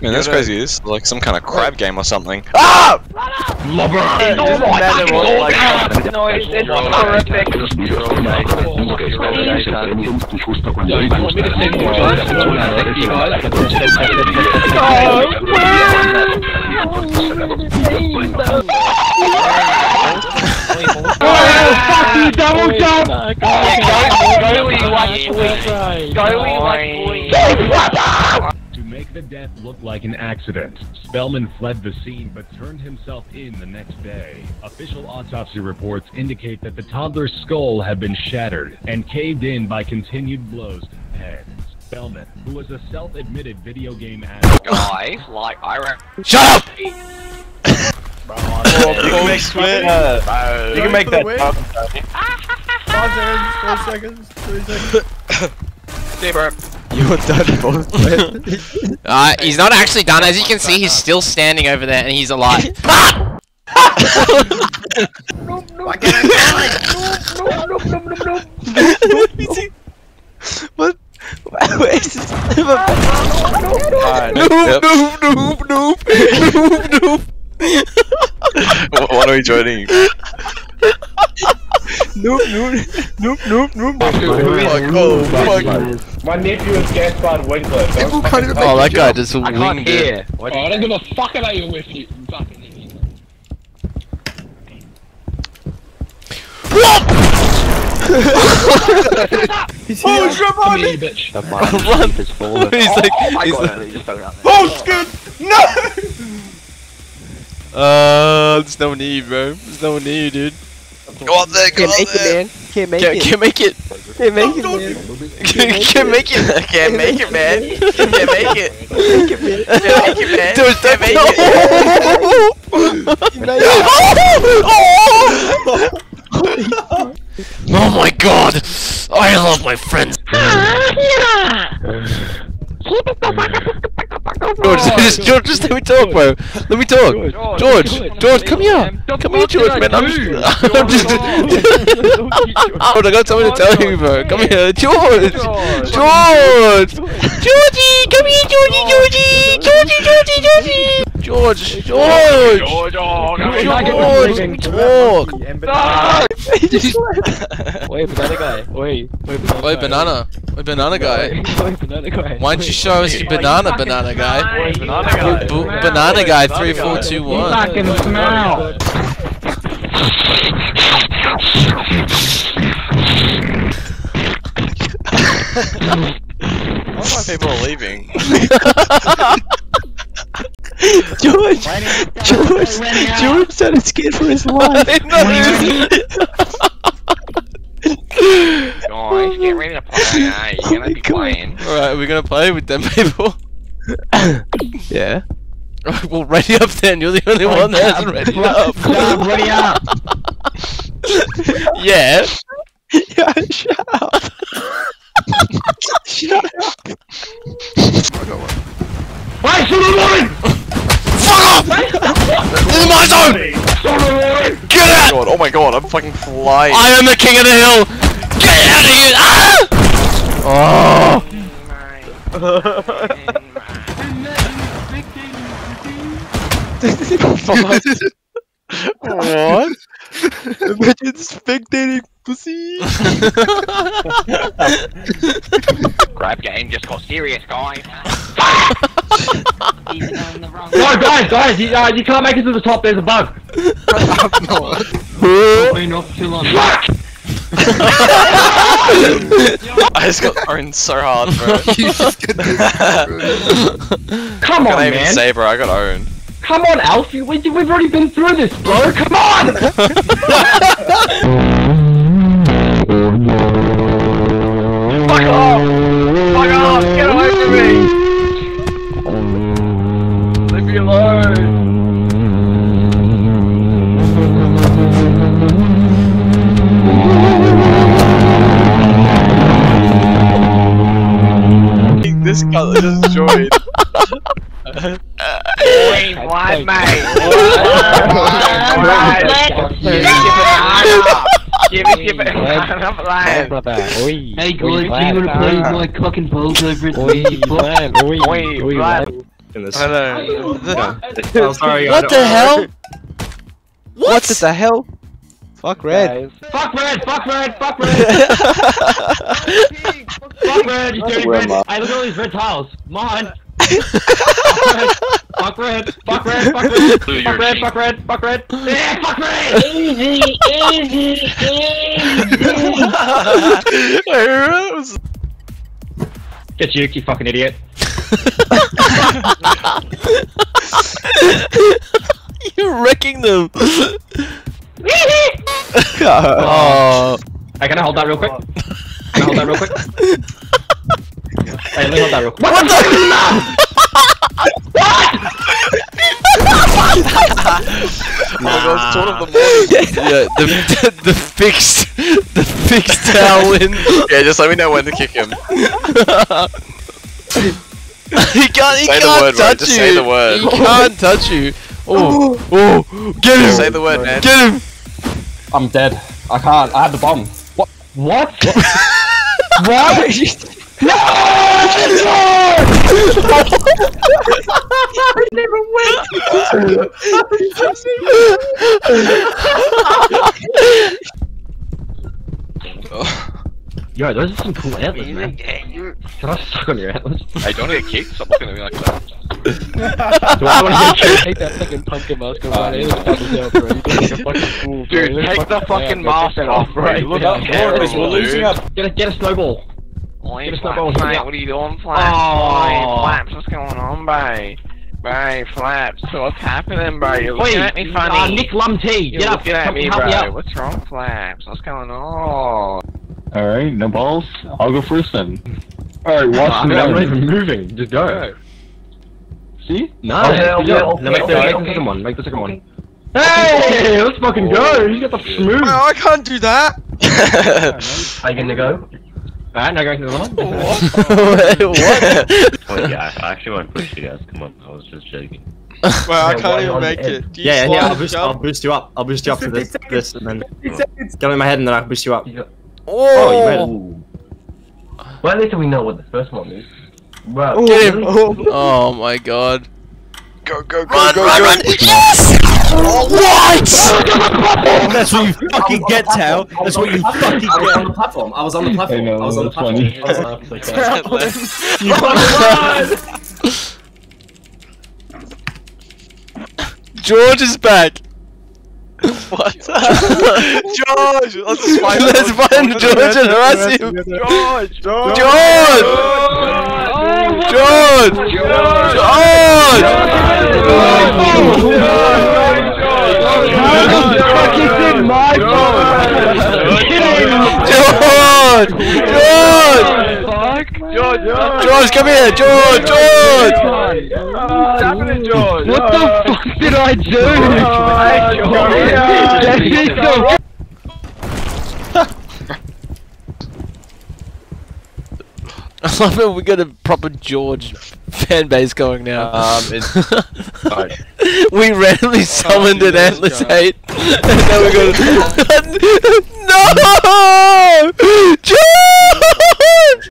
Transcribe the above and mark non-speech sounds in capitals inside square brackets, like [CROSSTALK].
Man, that's crazy. This is like some kind of crab game or something. Ah! It doesn't matter what, like, No, it's, it's horrific. Fuck you, double jump! Go, we watch boys. Go, we watch boys. To make the death look like an accident, Spellman fled the scene but turned himself in the next day. Official autopsy reports indicate that the toddler's skull had been shattered and caved in by continued blows to the head. Spellman, who was a self-admitted video game addict, Guys, like, I. Shut up! [LAUGHS] Oh, you can make Split. uh, You can make that Wait. jump. Five seconds, four seconds, three seconds. [LAUGHS] See, bro. You were done both. Uh, he's not actually done. As you can see, he's still standing over there and he's alive. what? Where is this? Noob, noob, noob, noob, noob, noob. What, what are we joining? Nope, nope, nope, nope, nope. Fuck, oh, fuck. My nephew is Gaspard Winkler. People can't even Oh, make that guy just I can't winged it. hear. What? Oh, I don't give a fuck about your with you. Fucking idiot. [LAUGHS] He's here. Oh, drop Come here, you bitch. Run. [LAUGHS] He's like, oh my he's god, like, just out there. Oh, good. No. uh, there's no one near you, bro. There's no one near you, dude. Go up there, go up there. Can't make Can't, can't make it. Can't make it, man. [LAUGHS] Can't, can't make it. Can't make it, man. Can't make it. Can't make it, man. Dude, Can't make it. [LAUGHS] Oh my god! I love my friends. George, just, [LAUGHS] George, just let me talk, bro. Let me talk. George, George, come here. Come here, George, man. I'm just, I'm just. George, [LAUGHS] [LAUGHS] I got something to tell you, bro. Come here, George. George. Georgie, come here, Georgie, Georgie, Georgie, Georgie, Georgie. George, George. George, oh, no, George, let me talk. [LAUGHS] Wait, banana guy. Wait, wait, banana Wait, banana. Wait, banana guy. Wait, banana guy. Why don't you show us your banana, banana guy? Banana guy. Bu- banana guy, three, four, two, one. Fucking smell. [LAUGHS] Why are people leaving? [LAUGHS] George, George, George said it's scared for his life. Guys, get ready to play, eh? You're gonna be playing. Alright, we're gonna play with them people. [COUGHS] yeah. Alright, [LAUGHS] well, ready up then. You're the only one that hasn't ready up. Dab, ready up. [LAUGHS] yeah. Yeah, shut up. [LAUGHS] shut up. Why shoot a woman? Fuck off! This is my zone! Get out! God, oh my god, I'm fucking flying. I am the king of the hill! Get out of here! Ah! Oh! [LAUGHS] what? Imagine spectating pussy. [LAUGHS] Crab game just got serious, guys. No, guys, guys, you, uh, you can't make it to the top. There's a bug. [LAUGHS] [LAUGHS] I just got owned so hard, bro. Come Can on, I even man. say, bro? I got owned. Come on, Alfie. We, we've already been through this, bro. Come on. [LAUGHS] Fuck off. Fuck off. Get away from me. Leave me alone. This color just joined. Wait, what, mate? Give me your banana, plan. Hey [LAUGHS] guys, do you wanna play with my cock and balls over at the Oi, plan. in this. I know. Yeah. I'm sorry. What the hell? What the hell? Fuck red. Fuck red, fuck red, fuck [LAUGHS] red, fuck red, you dirty red. Hey, look at all these red tiles. Mine. Fuck red, fuck red, fuck red, fuck red, fuck red, fuck red. Yeah, fuck red! Easy, easy, easy. Get you, you fucking idiot. You're wrecking them. oh. Hey, can I hold that real quick? Can I hold that real quick? Hey, let me hold that real quick. What, Oh my god, it's one of the morning. Yeah, the, the, [LAUGHS] the fixed the fixed towel win. Yeah, just let me know when to kick him. he can't. He Say can't word, touch just you. say the word. He can't touch you. Oh, oh, get him! Say the word, man. Get him! I'm dead. I can't. I had the bomb. What? What? [LAUGHS] What? Yo, those are some cool antlers, man. Can I suck on your antlers? Hey, don't get kicked. Stop looking at me like that. [LAUGHS] Do I want to get [LAUGHS] Take that fucking pumpkin mask off, man. It looks fucking dope, bro. You look like a fucking fool, bro. Dude, take the fucking mask off, bro. You look Yeah. terrible, Boys, we're losing dude. up. Get a, get a snowball. Oi, Get a Flaps, snowball and hit me mate, up. what are you doing, Flaps? Oh. Oi, Flaps, what's going on, bro? Bro, Flaps, what's happening, bro? You're looking Wait, at me uh, funny. Nick Lumty, You're get up, looking at help, me, help me bro. What's wrong, Flaps? What's going on? Alright, no balls. I'll go first then. Alright, watch me. I'm not even moving, just go. See? No, Oh, hell yeah, no. no, make the, make the second one, make the second one. Hey, let's fucking go, you got the smooth. No, I can't do that. Are you gonna go? [LAUGHS] Alright, now going to the other one. what? [LAUGHS] Wait, yeah, I I actually want to push you guys. Come on, I was just joking. Well, I can't one even make it. Do you Yeah, yeah, yeah. I'll boost. I'll boost you up. I'll boost you up for this, this, and then get on my head, and then I'll boost you up. Oh, you made it. Oh. Well, at least we know what the first one is. Well, Get him! Oh. oh my god. Go, go, go, Run, go, run, go. run! Yes! What? That's what you fucking get, Tao. That's what you fucking I was on the platform. I was on the platform. I was on the platform. I was on the You oh George is back. [LAUGHS] What? [LAUGHS] George! Let's find Let's find George and harass him. George! George! George! George! George! George! George, George, come here! George! George! What's happening, George? What the fuck did I do? George! I love it. We got a proper George fan base going now. Um, it's [LAUGHS] we randomly oh, summoned an let's Atlas. 8 and now we got [LAUGHS] [LAUGHS] No! George!